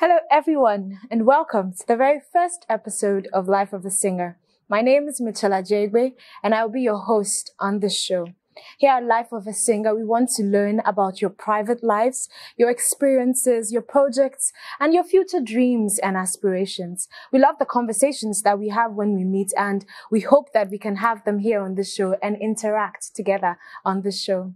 Hello, everyone, and welcome to the very first episode of Life of a Singer. My name is Mitchelle Ajeigbe, and I'll be your host on this show. Here at Life of a Singer, we want to learn about your private lives, your experiences, your projects, and your future dreams and aspirations. We love the conversations that we have when we meet, and we hope that we can have them here on this show and interact together on this show.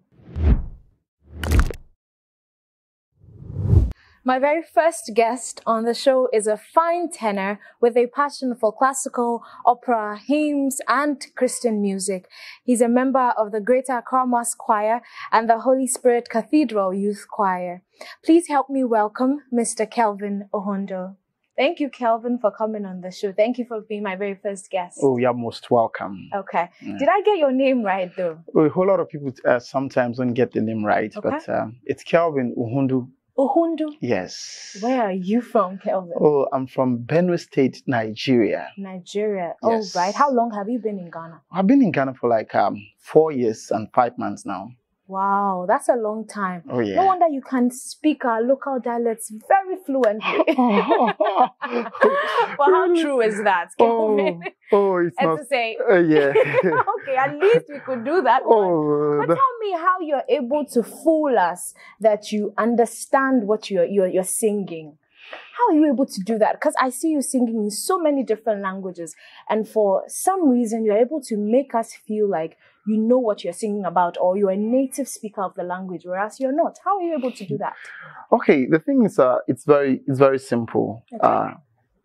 My very first guest on the show is a fine tenor with a passion for classical, opera, hymns, and Christian music. He's a member of the Greater Accra Choir and the Holy Spirit Cathedral Youth Choir. Please help me welcome Mr. Kelvin Uhondo. Thank you, Kelvin, for coming on the show. Thank you for being my very first guest. Oh, you're most welcome. Okay. Yeah. Did I get your name right, though? a whole lot of people uh, sometimes don't get the name right, okay. but um, it's Kelvin Uhundu Uhundu? Yes. Where are you from, Kelvin? Oh, I'm from Benue State, Nigeria. Nigeria. Yes. Oh, right. How long have you been in Ghana? I've been in Ghana for like um, four years and five months now. Wow, that's a long time. Oh, yeah. No wonder you can speak our local dialects very fluently. well, how true is that? Oh, oh, it's and not. to say, uh, yeah. okay, at least we could do that. Oh, but tell me how you're able to fool us that you understand what you're you're, you're singing. How are you able to do that? Because I see you singing in so many different languages, and for some reason, you're able to make us feel like you know what you're singing about or you're a native speaker of the language, whereas you're not. How are you able to do that? Okay, the thing is, uh, it's very, it's very simple. Okay. Uh,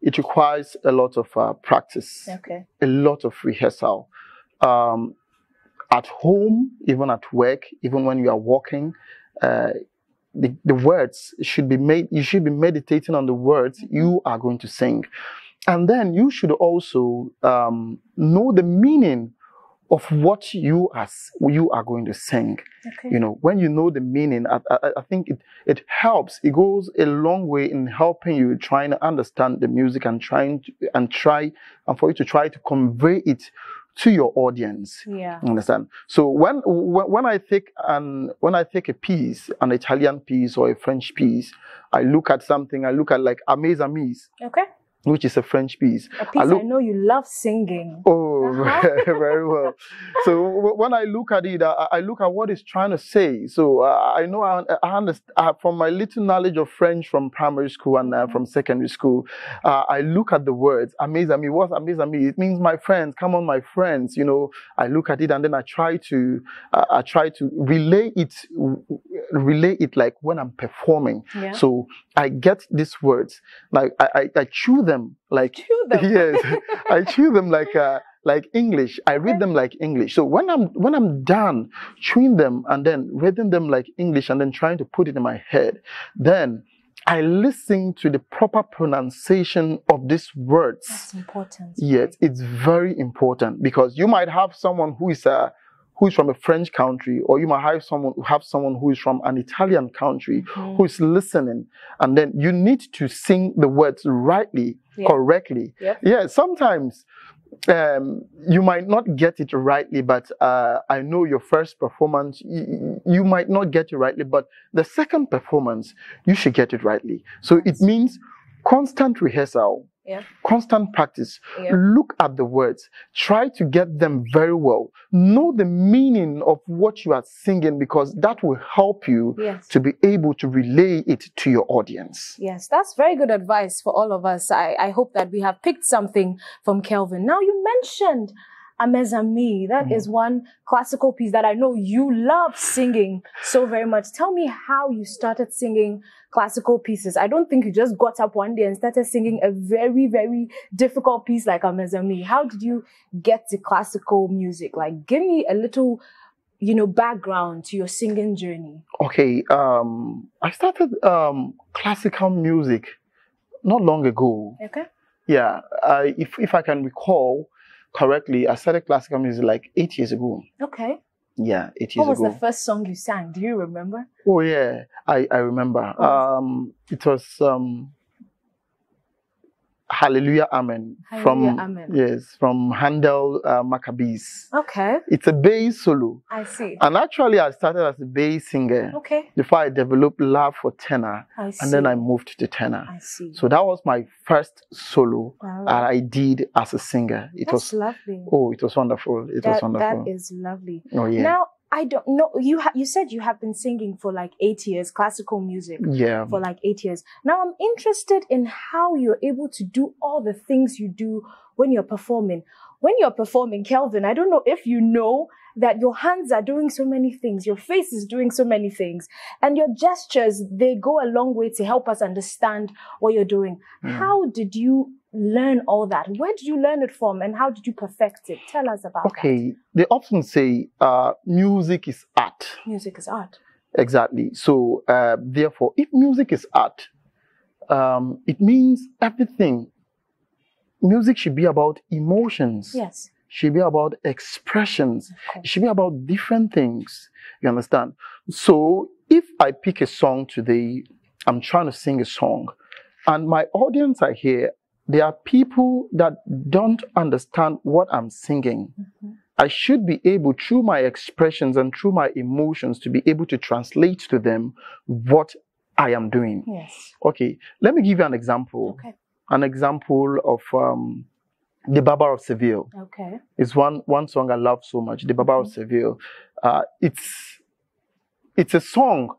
it requires a lot of uh, practice, okay. a lot of rehearsal. Um, at home, even at work, even when you are walking, uh, the, the words should be made, you should be meditating on the words mm-hmm. you are going to sing. And then you should also um, know the meaning of what you as you are going to sing. Okay. You know, when you know the meaning, I, I, I, think it it helps. It goes a long way in helping you trying to understand the music and trying to, and try and for you to try to convey it to your audience. Yeah. Understand? So when when I take an when I take a piece, an Italian piece or a French piece, I look at something. I look at like Amaze Amise. Okay which is a French piece. A piece I, look, I know you love singing. Oh, very well. So when I look at it, I, I, look at what it's trying to say. So uh, I know I, I understand from my little knowledge of French from primary school and uh, from secondary school. Uh, I look at the words. Amaze me. What's amaze me? It means my friends. Come on, my friends. You know, I look at it and then I try to, uh, I try to relay it, relay it like when I'm performing. Yeah. So I get these words, like I, I, I chew them like chew them. yes, I chew them like uh, like English. I read them like English. So when I'm when I'm done chewing them and then reading them like English and then trying to put it in my head, then I listen to the proper pronunciation of these words. That's important. Yes, it's very important because you might have someone who is a who is from a French country, or you might have someone have someone who is from an Italian country mm-hmm. who is listening, and then you need to sing the words rightly, yeah. correctly. Yep. Yeah, sometimes um, you might not get it rightly, but uh, I know your first performance, you, you, might not get it rightly, but the second performance, you should get it rightly. So it means constant rehearsal, yeah. constant practice. Yeah. Look at the words, try to get them very well. Know the meaning of what you are singing because that will help you yes. to be able to relay it to your audience. Yes, that's very good advice for all of us. I, I hope that we have picked something from Kelvin. Now, you mentioned Amaze Amise. That mm. is one classical piece that I know you love singing so very much. Tell me how you started singing classical pieces. I don't think you just got up one day and started singing a very, very difficult piece like Amaze Amise. How did you get to classical music? Like, give me a little you know background to your singing journey okay um i started um classical music not long ago okay yeah I, if if i can recall correctly, I started classical music like eight years ago. Okay. Yeah, eight years ago. What was ago. the first song you sang? Do you remember? Oh yeah, I I remember. Um, it was um. Hallelujah Amen from Amen. yes from Handel uh, Maccabaeus. Okay, It's a bass solo, I see. and actually I started as a bass singer Okay, before I developed love for tenor, I see. and then I moved to tenor. I see. So that was my first solo Wow. that I did as a singer. It That's was lovely. oh, it was wonderful. It was wonderful. that is lovely. oh yeah, Now, I don't know. You ha- you said you have been singing for like eight years, classical music yeah. for like eight years. Now, I'm interested in how you're able to do all the things you do when you're performing. When you're performing, Kelvin, I don't know if you know that your hands are doing so many things, your face is doing so many things, and your gestures, they go a long way to help us understand what you're doing. Mm. How did you learn all that? Where did you learn it from and how did you perfect it? Tell us about that. Okay, they often say uh, music is art. Music is art. Exactly. So, uh, therefore, if music is art, um, it means everything. Music should be about emotions. Yes. Should be about expressions. Of It should be about different things. You understand? So, if I pick a song today, I'm trying to sing a song, and my audience are here. There are people that don't understand what I'm singing. Mhm. I should be able, through my expressions and through my emotions, to be able to translate to them what I am doing. Yes. Okay, let me give you an example. Okay. An example of um, the Barber of Seville Okay. is one one song I love so much. The Barber of Seville. Uh, it's it's a song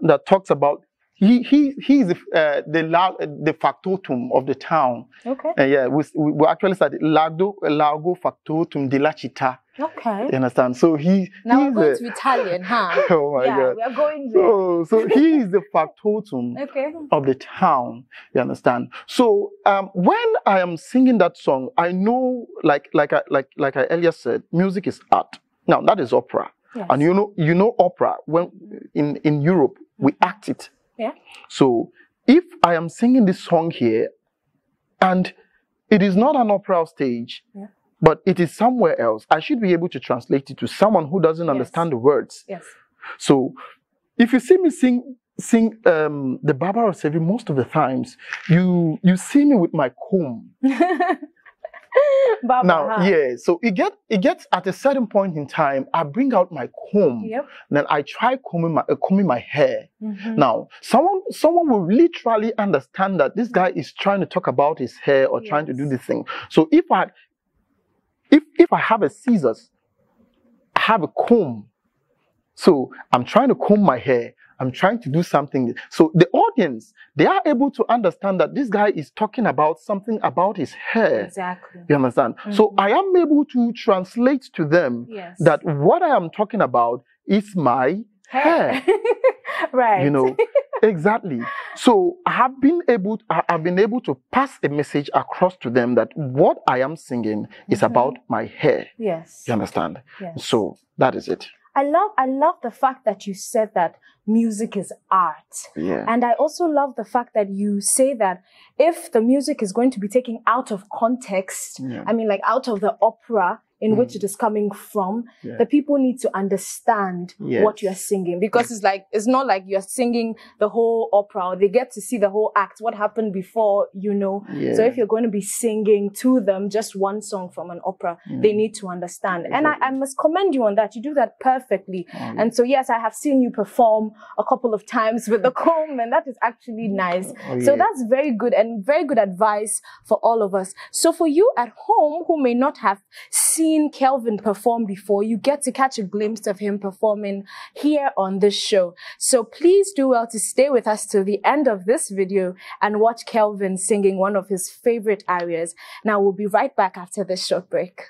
that talks about he he he is the uh, the la- the factotum of the town. Okay. Uh, yeah, we, we we actually said Lago Lago factotum de la città. Okay. You understand? So he Now he's we're going a- to Italian, huh? oh my yeah, god. we're going there. So so he is the factotum Okay. of the town. You understand? So um, when I am singing that song, I know, like like I like like I earlier said, music is art. Now that is opera, Yes. and you know you know opera when in in Europe we act it. Yeah. So if I am singing this song here, and it is not an opera stage. Yeah. But it is somewhere else. I should be able to translate it to someone who doesn't Yes. understand the words. Yes. So if you see me sing sing um, the Barber of Seville most of the times, you you see me with my comb. Baba, now, yeah, so it get it gets at a certain point in time, I bring out my comb. Yep. Then I try combing my uh, combing my hair. Mhm. Now, someone someone will literally understand that this guy is trying to talk about his hair or trying to do this thing. So if I if if I have a scissors, I have a comb. So I'm trying to comb my hair. I'm trying to do something. So the audience, they are able to understand that this guy is talking about something about his hair. Exactly. You understand? So Mhm. I am able to translate to them Yes. that what I am talking about is my hair. right. you know exactly so i have been able I- i've been able to pass a message across to them that what i am singing is Mhm. about my hair Yes. you understand Yes. so that is it I love I love the fact that you said that music is art. yeah And I also love the fact that you say that if the music is going to be taken out of context, yeah, I mean, like out of the opera in Mm. which it is coming from, yeah. the people need to understand what you're singing. Because it's like it's not like you're singing the whole opera or they get to see the whole act what happened before you know? Yeah. so if you're going to be singing to them just one song from an opera they Mm. need to understand. And I, I must commend you on that. You do that perfectly. Um, and so yes i have seen you perform a couple of times with the comb and that is actually nice. Oh, so that's very good and very good advice for all of us. So for you at home who may not have seen Kelvin perform before, you get to catch a glimpse of him performing here on this show. So please do well to stay with us till the end of this video and watch Kelvin singing one of his favorite arias. Now we'll be right back after this short break.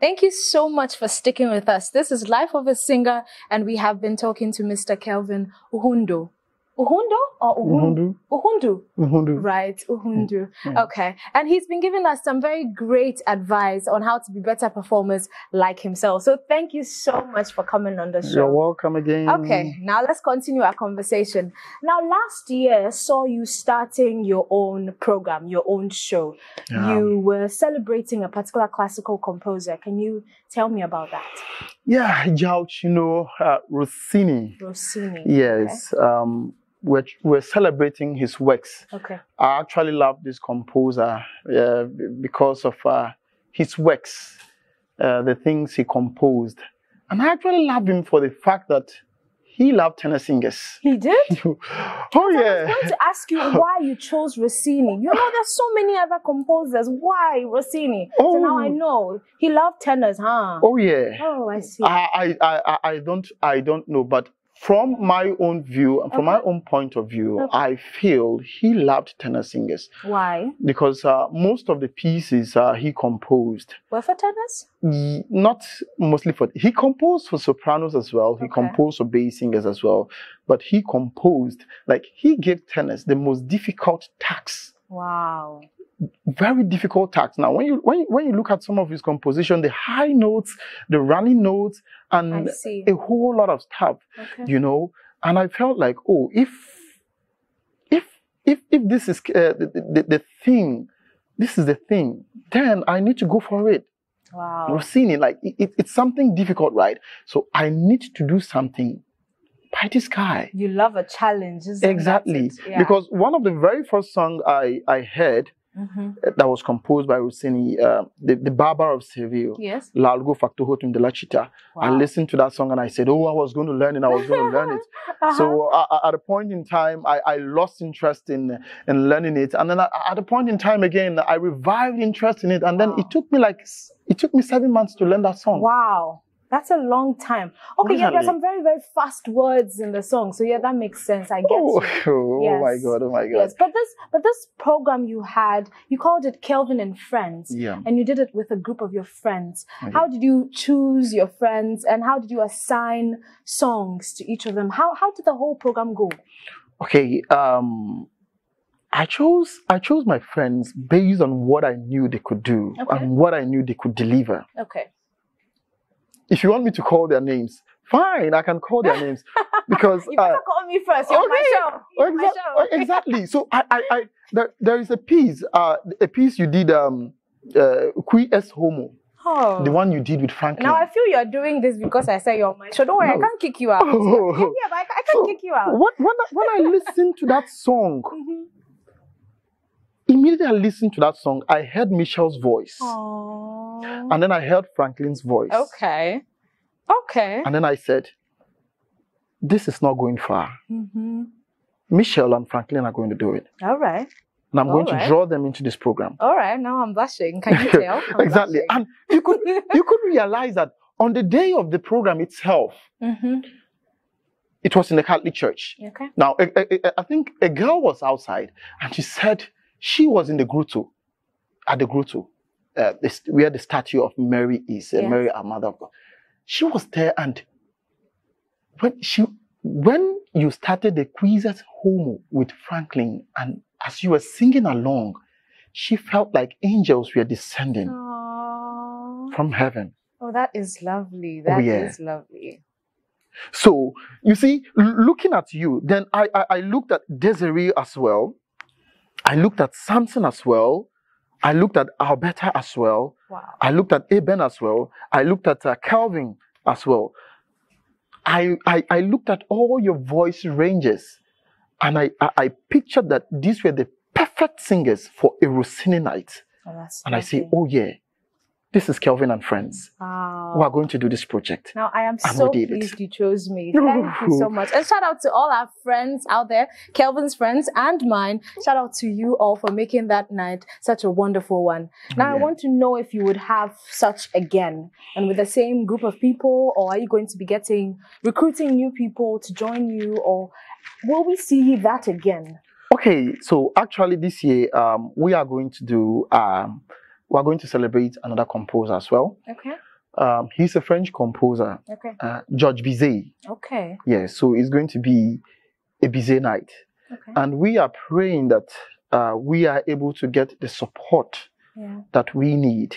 Thank you so much for sticking with us. This is Life of a Singer, and we have been talking to Mr. Kelvin Uhundo. Uhundo or Uhundu? Uhundu, Uhundu. Uhundu. Right, Uhundu. Yeah. Okay. And he's been giving us some very great advice on how to be better performers like himself. So thank you so much for coming on the show. You're welcome again. Okay, now let's continue our conversation. Now, last year saw you starting your own program, your own show. Yeah. You were celebrating a particular classical composer. Can you tell me about that? Yeah, Giacomo uh, Rossini. Rossini. Yes. Um, we're, we're celebrating his works. Okay. I actually love this composer uh, because of uh, his works, uh, the things he composed. And I actually love him for the fact that he loved tenor singers. He did? oh, yeah. I was going to ask you why you chose Rossini. You know, there's so many other composers. Why Rossini? So now I Oh. know he loved tenors, huh? Oh, yeah. Oh, I see. I, I, I, I don't I don't know, but from my own view and from my own point of view, Okay. I feel he loved tenor singers Why? because uh, most of the pieces uh, he composed, Were for tenors? not mostly for he composed for sopranos as well. He Okay. composed for bass singers as well, but he composed like he gave tenors the most difficult tasks Wow. Very difficult task. Now, when you when when you look at some of his composition, the high notes, the running notes, and a whole lot of stuff, Okay. you know. And I felt like, oh, if if if if this is uh, the, the the thing, this is the thing, then I need to go for it. Wow. Rossini, like it, it- it's something difficult, right? So I need to do something by this guy. You love a challenge, isn't Exactly, it? Yeah. because one of the very first song I I heard Mhm. that was composed by Rossini, uh, the, the Barber of Seville, Yes. Largo al Factotum della Città. I Wow. I listened to that song and I said, oh, I was going to learn it, I was going to learn it. Uh-huh. So uh, at a point in time, I, I lost interest in, in learning it. And then uh, at a point in time again, I revived interest in it. And then Wow. it took me like, it took me seven months to learn that song. Wow. That's a long time. Okay, yeah, there's some very, very fast words in the song. So yeah, that makes sense. I get Oh, you. oh my God, oh my God. Yes, but this but this program you had, you called it Kelvin and Friends. Yeah. And you did it with a group of your friends. Okay. How did you choose your friends and how did you assign songs to each of them? How how did the whole program go? Okay. Um, I chose I chose my friends based on what I knew they could do Okay. and what I knew they could deliver. Okay. If you want me to call their names, fine, I can call their names because You better uh, call me first. You're my show. You're my show. exactly. So I, I, I there, there is a piece, uh, a piece you did, um, uh, Quis est Homo, Oh. the one you did with Franklin. Now I feel you're doing this because I say you're my show. Don't worry, I can't kick you out. Oh. Yeah, but I, I can't So, kick you out. When, when, I, when I listened to that song, Mhm. immediately I listened to that song, I heard Mitchelle's voice, Aww. and then I heard Franklin's voice, Okay. Okay. and then I said, "This is not going far. hmm Mitchelle and Franklin are going to do it, All right. and I'm going Alright. to draw them into this program." All right. Now I'm blushing. Can you tell? Exactly. And you could you could realize that on the day of the program itself, hmm it was in the Catholic Church. Okay. Now, I, I- I think a girl was outside and she said she was in the grotto, at the grotto, uh, this, where the statue of Mary is, uh, Yes. Mary, our mother of God. She was there, and when she when you started the Quis est Homo with Franklin, and as you were singing along, she felt like angels were descending Aww. from heaven. Oh, that is lovely. That is yeah. lovely. So you see, looking at you, then I, I I looked at Desiree as well. I looked at Samson as well. I looked at Alberta as well. Wow. I looked at Eben as well. I looked at uh, Calvin as well. I, I I looked at all your voice ranges, and I, I I pictured that these were the perfect singers for a Rossini night. Oh, And I say, oh yeah, this is Kelvin and friends Wow. who are going to do this project. Now I am And so did it. pleased you chose me. Thank you so much. And shout out to all our friends out there, Kelvin's friends and mine. Shout out to you all for making that night such a wonderful one. Now I want to know if you would have such again and with the same group of people, or are you going to be getting recruiting new people to join you, or will we see that again? Okay, so actually this year um, we are going to do um, we are going to celebrate another composer as well. Okay. Um, he's a French composer, Okay. uh, Georges Bizet. Okay. Yeah, so it's going to be a Bizet night, Okay. and we are praying that uh, we are able to get the support Yeah. that we need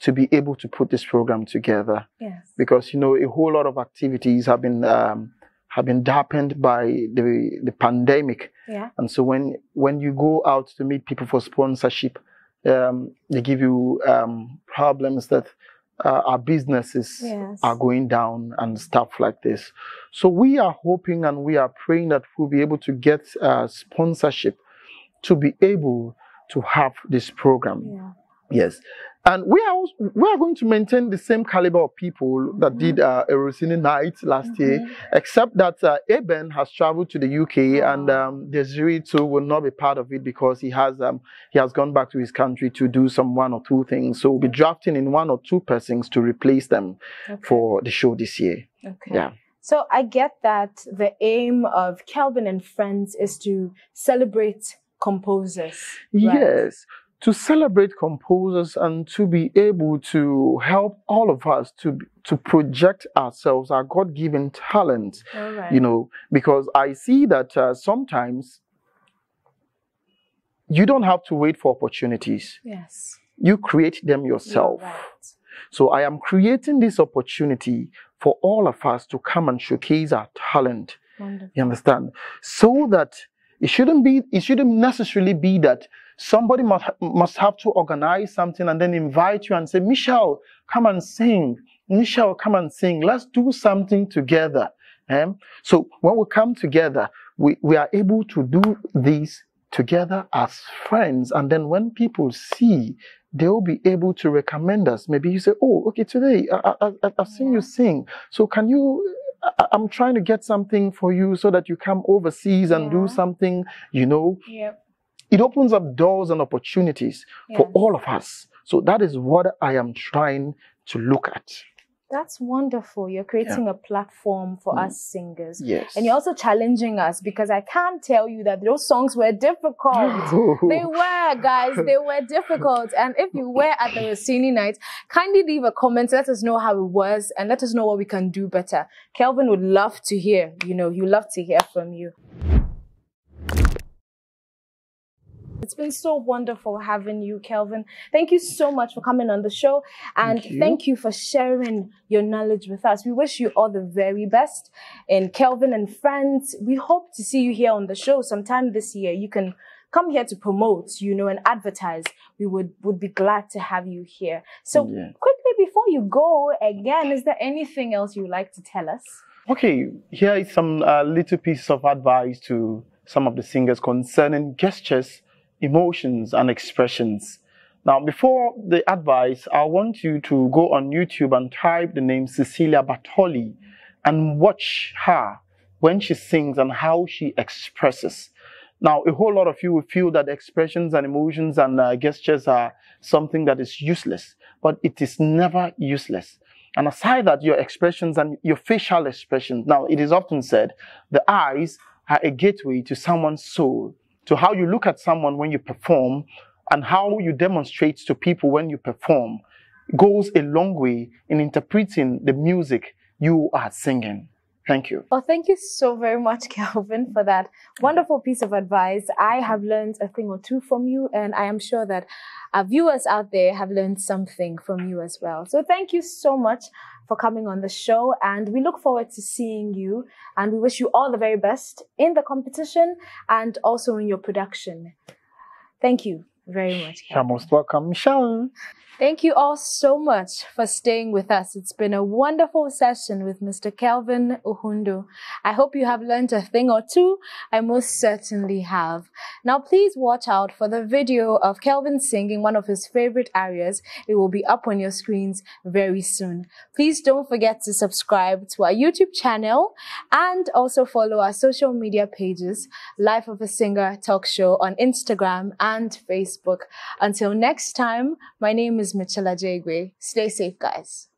to be able to put this program together. Yes. Because you know a whole lot of activities have been um, have been dampened by the the pandemic. Yeah. And so when when you go out to meet people for sponsorship, um, they give you um, problems that uh, our businesses Yes. are going down and stuff like this. So we are hoping and we are praying that we'll be able to get uh, sponsorship to be able to have this program. Yeah. Yes. And we are also, we are going to maintain the same caliber of people that did uh, a Rossini Night last year, Mhm. except that uh, Eben has traveled to the UK and Oh. um, Desiree too will not be part of it because he has um, he has gone back to his country to do some one or two things. So we'll be drafting in one or two persons to replace them Okay. for the show this year. Okay. Yeah. So I get that the aim of Kelvin and Friends is to celebrate composers. right? Yes, to celebrate composers and to be able to help all of us to to project ourselves, our God-given talent, right. you know, because I see that uh, sometimes you don't have to wait for opportunities. Yes. You create them yourself. right. So I am creating this opportunity for all of us to come and showcase our talent. Wonderful. You understand? So that it shouldn't be, it shouldn't necessarily be that somebody must, must have to organize something and then invite you and say, Mitchelle, come and sing. Mitchelle, come and sing. Let's do something together. Um, so when we come together, we, we are able to do this together as friends. And then when people see, they'll be able to recommend us. Maybe you say, Oh, okay, today I, I, I, I've seen you sing. So can you I- I'm trying to get something for you so that you come overseas and Yeah. do something, you know. Yep. It opens up doors and opportunities for all of us. So that is what I am trying to look at. That's wonderful. You're creating a platform for Mm. us singers. Yes. And you're also challenging us because I can't tell you that those songs were difficult. They were, guys. They were difficult. And if you were at the Rossini night, kindly leave a comment. Let us know how it was and let us know what we can do better. Kelvin would love to hear, you know, he would love to hear from you. It's been so wonderful having you, Kelvin. Thank you so much for coming on the show and Thank you. thank you for sharing your knowledge with us. We wish you all the very best. And Kelvin and friends, we hope to see you here on the show sometime this year. You can come here to promote, you know, and advertise. We would, would be glad to have you here. So Yeah. quickly before you go again, is there anything else you would like to tell us? Okay, here is some uh, little pieces of advice to some of the singers concerning gestures, emotions, and expressions. Now, before the advice, I want you to go on YouTube and type the name Cecilia Bartoli and watch her when she sings and how she expresses. Now, a whole lot of you will feel that expressions and emotions and uh, gestures are something that is useless, but it is never useless. And aside that, your expressions and your facial expressions. Now, it is often said the eyes are a gateway to someone's soul, to how you look at someone when you perform and how you demonstrate to people when you perform goes a long way in interpreting the music you are singing. Thank you. Well, thank you so very much, Kelvin, for that wonderful piece of advice. I have learned a thing or two from you, and I am sure that our viewers out there have learned something from you as well. So, thank you so much for coming on the show, and we look forward to seeing you. And we wish you all the very best in the competition and also in your production. Thank you very much. You're most welcome, Mitchelle. Thank you all so much for staying with us. It's been a wonderful session with Mr. Kelvin Uhundu. I hope you have learned a thing or two. I most certainly have. Now, please watch out for the video of Kelvin singing one of his favorite arias. It will be up on your screens very soon. Please don't forget to subscribe to our YouTube channel and also follow our social media pages, Life of a Singer Talk Show on Instagram and Facebook. Until next time, my name is Michela Jagwe. Stay safe, guys.